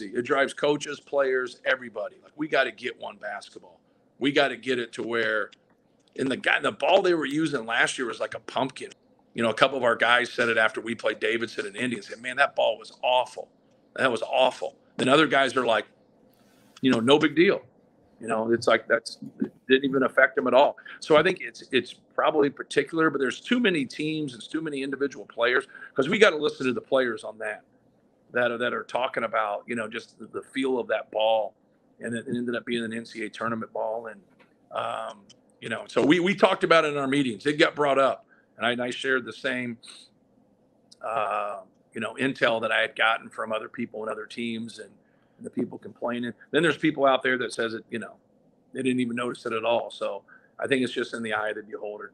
It drives coaches, players, everybody. Like we got to get one basketball. We got to get it to where, in the guy, the ball they were using last year was like a pumpkin. You know, a couple of our guys said it after we played Davidson and Indiana. Said, "Man, that ball was awful. That was awful." Then other guys are like, you know, no big deal. You know, it's like that's it didn't even affect them at all. So I think it's it's probably particular, but there's too many teams and too many individual players because we got to listen to the players on that that are that are talking about you know just the, feel of that ball, and it ended up being an NCAA tournament ball, and um, you know, so we we talked about it in our meetings. It got brought up, and I, and I shared the same. Uh, you know, intel that I had gotten from other people and other teams, and and the people complaining. Then there's people out there that says it, you know, they didn't even notice it at all. So I think it's just in the eye of the beholder.